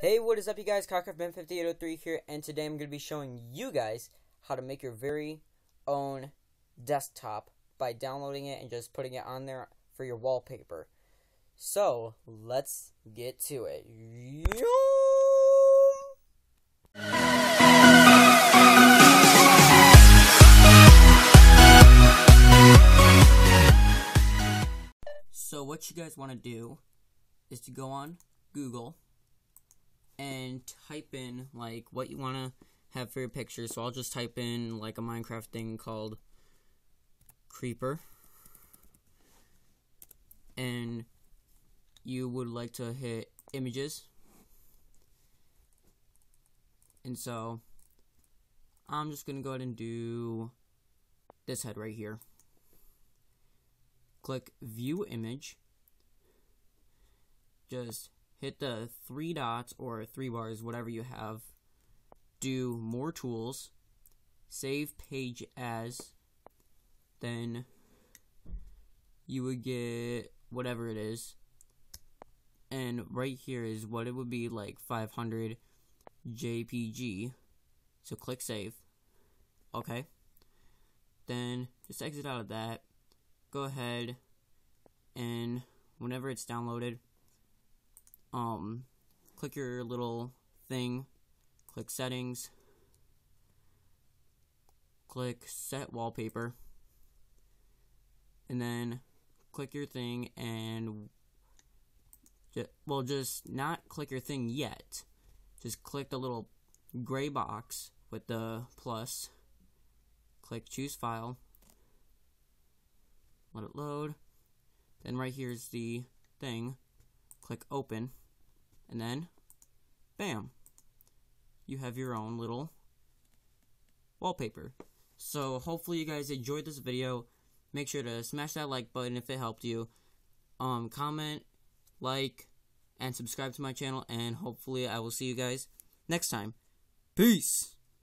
Hey, what is up you guys? CodcraftMan5803 here, and today I'm going to be showing you guys how to make your very own desktop by downloading it and just putting it on there for your wallpaper. So, let's get to it. So what you guys want to do is to go on Google and type in like what you want to have for your picture. So I'll just type in like a Minecraft thing called Creeper. And you would like to hit images. And so I'm just going to go ahead and do this head right here. Click view image. Just hit the three dots or three bars, whatever you have, do more tools, save page as, then you would get whatever it is. And right here is what it would be like 500 JPG. So click save. Okay. Then just exit out of that. Go ahead and whenever it's downloaded, um, click your little thing, click settings, click set wallpaper, and then click your thing and well just not click your thing yet. Just click the little gray box with the plus click choose file let it load. Then right here's the thing click open, and then, bam, you have your own little wallpaper. So hopefully you guys enjoyed this video. Make sure to smash that like button if it helped you. Um, comment, like, and subscribe to my channel. And hopefully I will see you guys next time. Peace!